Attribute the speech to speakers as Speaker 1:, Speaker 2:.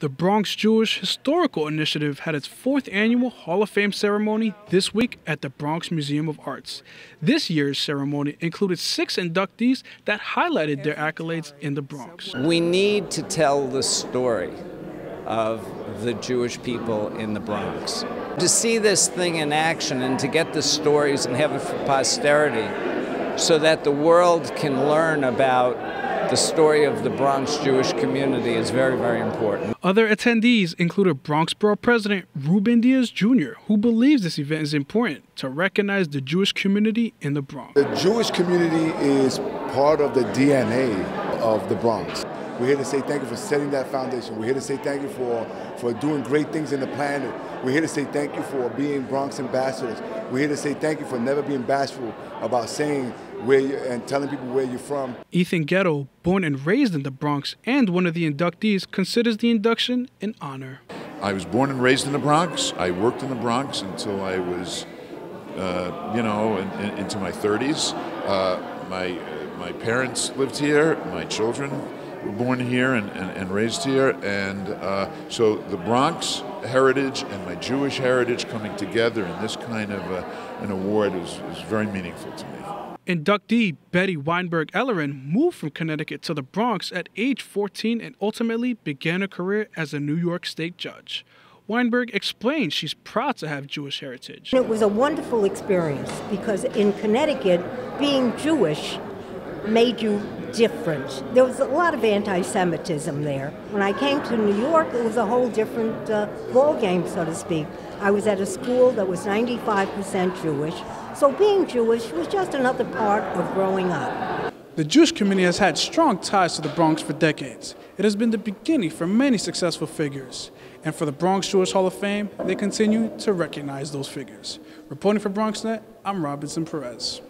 Speaker 1: The Bronx Jewish Historical Initiative had its fourth annual Hall of Fame ceremony this week at the Bronx Museum of Arts. This year's ceremony included six inductees that highlighted their accolades in the Bronx.
Speaker 2: We need to tell the story of the Jewish people in the Bronx. To see this thing in action and to get the stories and have it for posterity so that the world can learn about the story of the Bronx Jewish community is very, very important.
Speaker 1: Other attendees included Bronx Borough President Ruben Diaz Jr., who believes this event is important to recognize the Jewish community in the Bronx.
Speaker 3: The Jewish community is part of the DNA of the Bronx. We're here to say thank you for setting that foundation. We're here to say thank you for, for doing great things in the planet. We're here to say thank you for being Bronx ambassadors. We're here to say thank you for never being bashful about saying where you and telling people where you're from.
Speaker 1: Ethan Geto, born and raised in the Bronx and one of the inductees, considers the induction an honor.
Speaker 4: I was born and raised in the Bronx. I worked in the Bronx until I was, uh, you know, in, in, into my 30s. Uh, my, uh, my parents lived here, my children were born here and, and, and raised here. And uh, so the Bronx heritage and my Jewish heritage coming together in this kind of uh, an award is, is very meaningful to me.
Speaker 1: Inductee Betty Weinberg Ellerin moved from Connecticut to the Bronx at age 14 and ultimately began a career as a New York State judge. Weinberg explains she's proud to have Jewish heritage.
Speaker 5: It was a wonderful experience because in Connecticut, being Jewish made you different. There was a lot of anti Semitism there. When I came to New York, it was a whole different uh, ballgame, so to speak. I was at a school that was 95% Jewish, so being Jewish was just another part of growing up.
Speaker 1: The Jewish community has had strong ties to the Bronx for decades. It has been the beginning for many successful figures. And for the Bronx Jewish Hall of Fame, they continue to recognize those figures. Reporting for BronxNet, I'm Robinson Perez.